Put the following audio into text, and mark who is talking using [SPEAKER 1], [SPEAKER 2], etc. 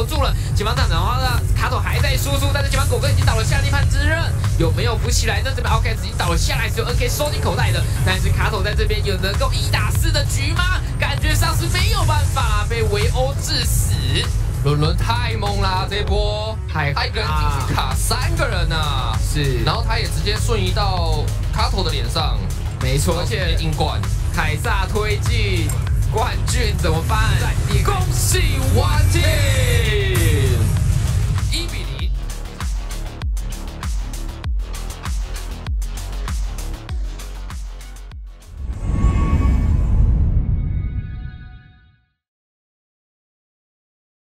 [SPEAKER 1] 锁住了。前方站长的话呢，卡头还在输出，但是前方狗哥已经倒了下地盘之刃，有没有扶起来呢？这边 OK 已经倒了下来，只有 NK 收进口袋的。但是卡头在这边有能够一打四的局吗？感觉上是没有办法被围殴致死。
[SPEAKER 2] 伦伦太猛啦，这波
[SPEAKER 1] 太
[SPEAKER 2] 他一个人进去卡三个人啊，
[SPEAKER 1] 是，
[SPEAKER 2] 然后他也直接瞬移到卡头的脸上，
[SPEAKER 1] 没错，
[SPEAKER 2] 而且硬冠
[SPEAKER 1] 凯撒推进冠军怎么办？
[SPEAKER 2] 恭喜我。